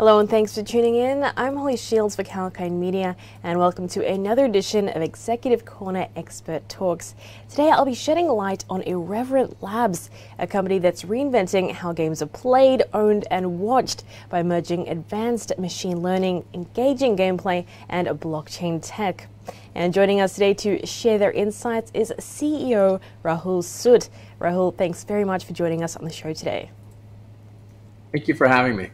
Hello and thanks for tuning in. I'm Holly Shields for Kalkine Media and welcome to another edition of Executive Corner Expert Talks. Today I'll be shedding light on Irreverent Labs, a company that's reinventing how games are played, owned and watched by merging advanced machine learning, engaging gameplay and blockchain tech. And joining us today to share their insights is CEO Rahul Sood. Rahul, thanks very much for joining us on the show today. Thank you for having me.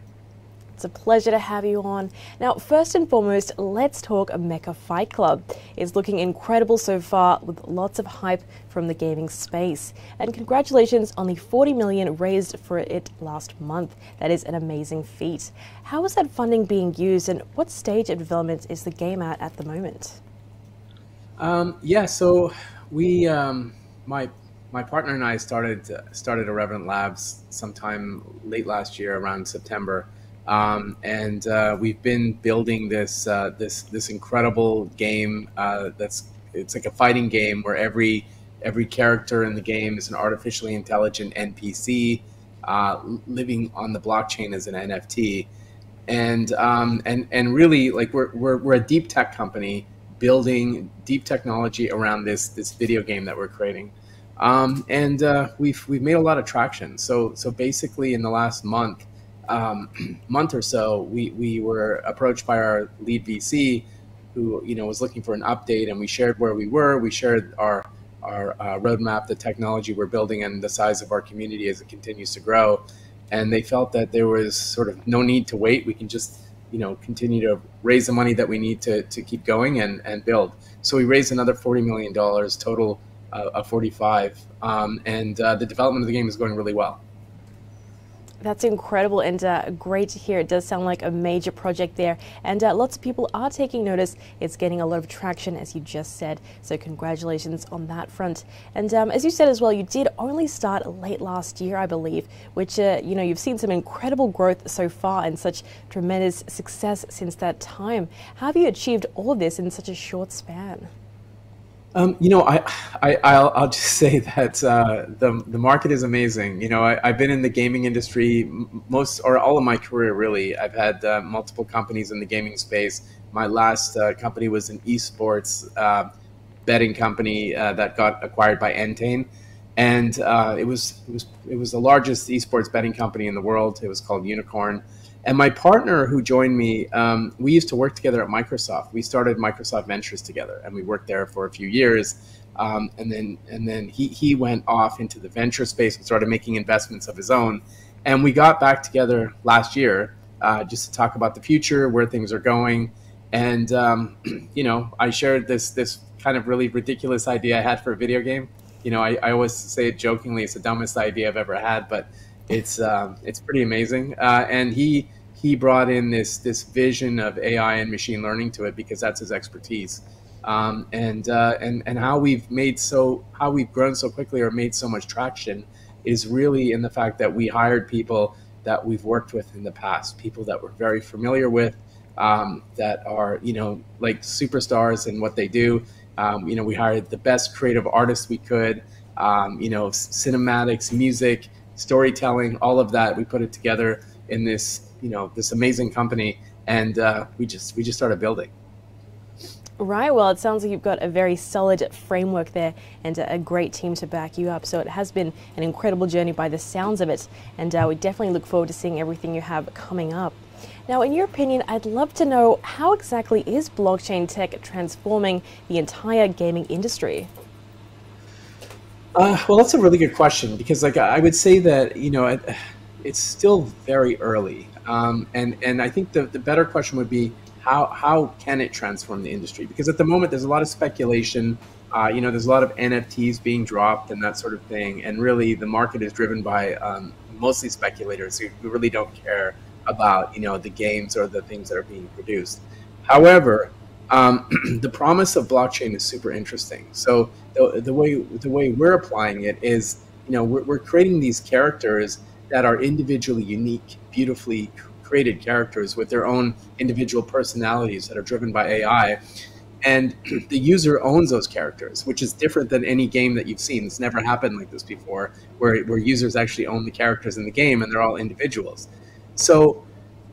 It's a pleasure to have you on. Now, first and foremost, let's talk Mecha Fight Club. It's looking incredible so far with lots of hype from the gaming space. And congratulations on the 40 million raised for it last month. That is an amazing feat. How is that funding being used and what stage of development is the game at at the moment? Um, yeah, so we, um, my my partner and I started started Irreverent Labs sometime late last year, around September, um, and uh, we've been building this uh, this this incredible game uh, that's it's like a fighting game where every every character in the game is an artificially intelligent NPC uh, living on the blockchain as an NFT, and um, and and really like we're, we're we're a deep tech company building deep technology around this this video game that we're creating. Um, and uh, we've we've made a lot of traction. So so basically, in the last month, um, month or so, we, we were approached by our lead VC, who you know was looking for an update, and we shared where we were. We shared our our uh, roadmap, the technology we're building, and the size of our community as it continues to grow. And they felt that there was sort of no need to wait. We can just you know continue to raise the money that we need to, to keep going and, and build. So we raised another forty million dollars total uh, of forty five, um, and uh, the development of the game is going really well. That's incredible and uh, great to hear. It does sound like a major project there, and uh, lots of people are taking notice. It's getting a lot of traction, as you just said. So, congratulations on that front. And um, as you said as well, you did only start late last year, I believe, which uh, you know you've seen some incredible growth so far and such tremendous success since that time. How have you achieved all of this in such a short span? Um, you know, I, I will I'll just say that uh, the the market is amazing. You know, I, have been in the gaming industry most or all of my career. Really, I've had uh, multiple companies in the gaming space. My last uh, company was an esports uh, betting company uh, that got acquired by Entain, and uh, it was it was it was the largest esports betting company in the world. It was called Unikrn. And my partner who joined me, um, we used to work together at Microsoft. We started Microsoft Ventures together, and we worked there for a few years. Um, and then and then he he went off into the venture space and started making investments of his own. And we got back together last year uh, just to talk about the future, where things are going. And um, you know, I shared this this kind of really ridiculous idea I had for a video game. You know, I, I always say it jokingly, it's the dumbest idea I've ever had, but it's um, it's pretty amazing. Uh, and he he brought in this this vision of AI and machine learning to it because that's his expertise. Um, and uh, and and how we've made so how we've grown so quickly or made so much traction is really in the fact that we hired people that we've worked with in the past, people that we're very familiar with, um, that are you know like superstars in what they do. Um, you know, we hired the best creative artists we could. Um, you know, cinematics, music, storytelling, all of that. We put it together in this you know this amazing company, and uh, we just we just started building. Right. Well, it sounds like you've got a very solid framework there and a great team to back you up. So it has been an incredible journey by the sounds of it. And uh, we definitely look forward to seeing everything you have coming up. Now, in your opinion, I'd love to know how exactly is blockchain tech transforming the entire gaming industry? Uh, well, that's a really good question because, like, I would say that you know, it's still very early. Um, and and I think the, the better question would be how how can it transform the industry? Because at the moment there's a lot of speculation. Uh, you know, there's a lot of NFTs being dropped and that sort of thing. And really, the market is driven by um, mostly speculators who, who really don't care about you know the games or the things that are being produced. However, um, the promise of blockchain is super interesting. So the, the way the way we're applying it is, you know, we're, we're creating these characters that are individually unique, beautifully created characters with their own individual personalities that are driven by AI. And the user owns those characters, which is different than any game that you've seen. It's never happened like this before, where, where users actually own the characters in the game and they're all individuals. So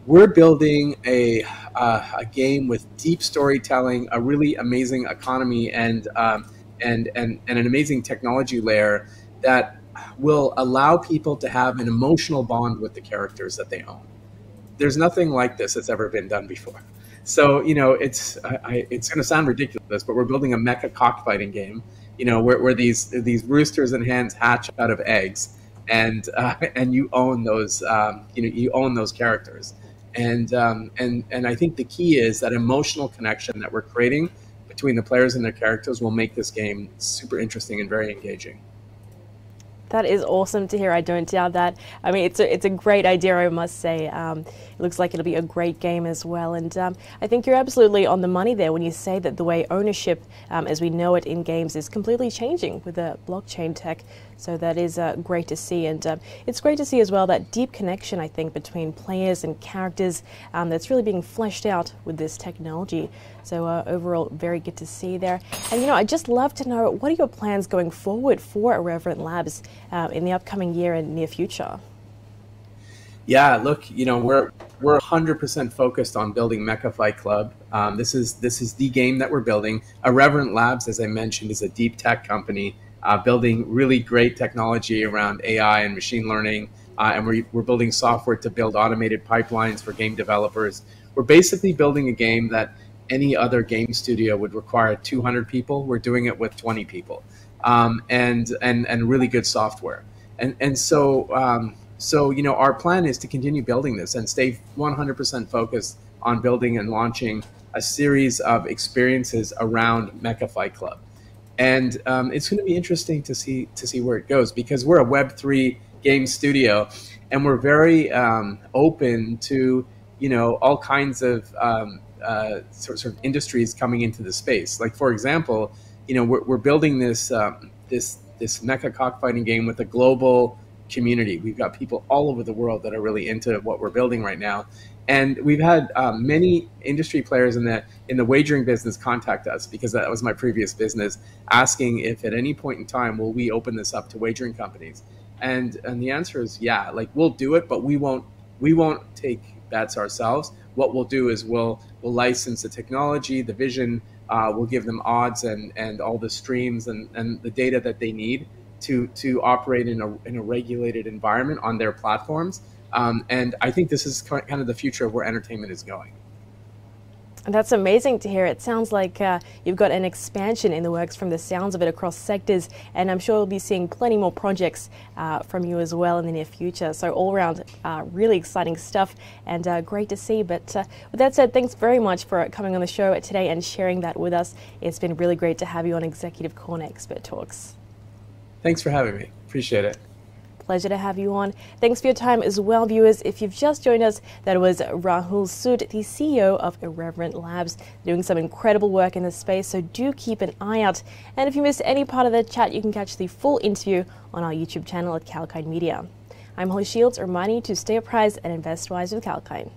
we're building a, uh, a game with deep storytelling, a really amazing economy, and, um, and, and, and an amazing technology layer that will allow people to have an emotional bond with the characters that they own. There's nothing like this that's ever been done before. So you know, it's I, it's going to sound ridiculous, but we're building a mecha cockfighting game. You know, where, where these these roosters and hens hatch out of eggs, and uh, and you own those um, you know you own those characters, and um, and and I think the key is that emotional connection that we're creating between the players and their characters will make this game super interesting and very engaging. That is awesome to hear. I don't doubt that. I mean, it's a, it's a great idea, I must say. Um, it looks like it'll be a great game as well. And um, I think you're absolutely on the money there when you say that the way ownership, um, as we know it in games, is completely changing with the blockchain tech. So that is uh, great to see. And um, it's great to see as well that deep connection, I think, between players and characters um, that's really being fleshed out with this technology. So uh, overall, very good to see there. And you know, I'd just love to know what are your plans going forward for Irreverent Labs uh, in the upcoming year and near future? Yeah, look, you know, we're we're 100% focused on building Mecha Fight Club. Um, this is this is the game that we're building. Irreverent Labs, as I mentioned, is a deep tech company uh, building really great technology around AI and machine learning. Uh, and we're, we're building software to build automated pipelines for game developers. We're basically building a game that any other game studio would require 200 people. We're doing it with 20 people, um, and and and really good software. And and so um, so you know our plan is to continue building this and stay 100% focused on building and launching a series of experiences around Mecha Fight Club. And um, it's going to be interesting to see to see where it goes because we're a Web three game studio, and we're very um, open to you know all kinds of um, uh, sort, sort, of industries coming into the space. Like for example, you know, we're, we're building this um, this this mecha cockfighting game with a global community. We've got people all over the world that are really into what we're building right now, and we've had um, many industry players in the in the wagering business contact us because that was my previous business, asking if at any point in time will we open this up to wagering companies, and and the answer is yeah, like we'll do it, but we won't we won't take bets ourselves what we'll do is we'll we'll license the technology, the vision. Uh, we'll give them odds and, and all the streams and, and the data that they need to to operate in a in a regulated environment on their platforms. Um, and I think this is kind of the future of where entertainment is going. And that's amazing to hear. It sounds like uh, you've got an expansion in the works from the sounds of it across sectors, and I'm sure we'll be seeing plenty more projects uh, from you as well in the near future. So, all around, uh, really exciting stuff and uh, great to see. But uh, with that said, thanks very much for coming on the show today and sharing that with us. It's been really great to have you on Executive Corner Expert Talks. Thanks for having me. Appreciate it. Pleasure to have you on. Thanks for your time as well, viewers. If you've just joined us, that was Rahul Sood, the CEO of Irreverent Labs, doing some incredible work in this space, so do keep an eye out. And if you missed any part of the chat, you can catch the full interview on our YouTube channel at Kalkine Media. I'm Holly Shields, reminding you to stay apprised and invest wise with Kalkine.